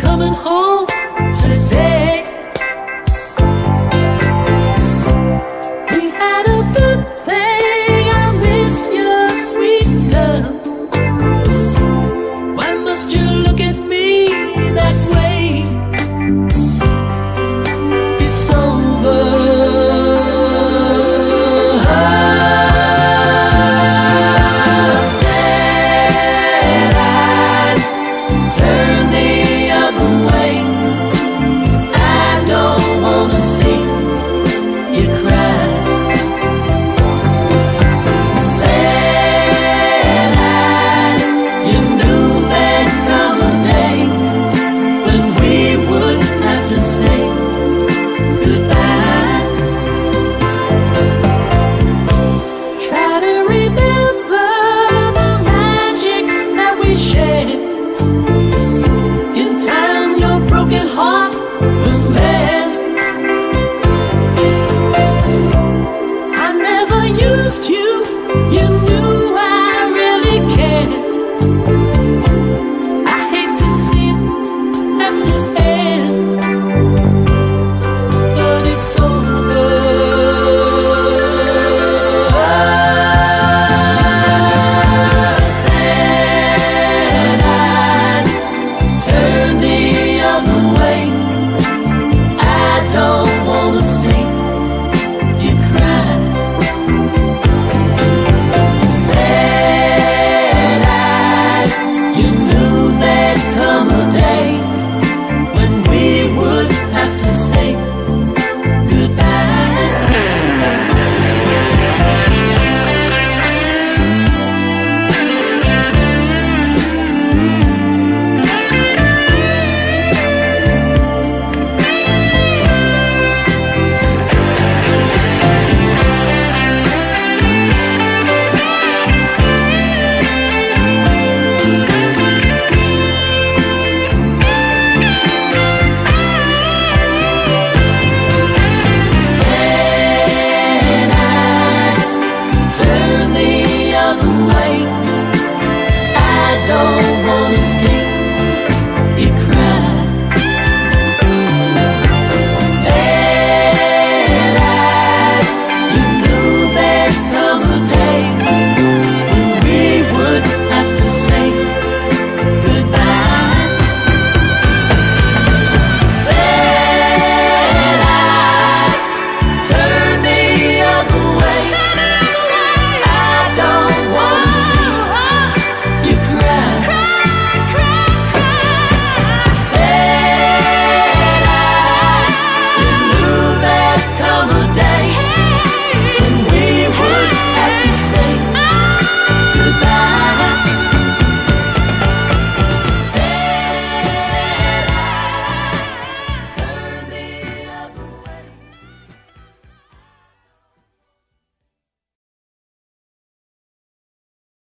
coming home today. We had a good day. you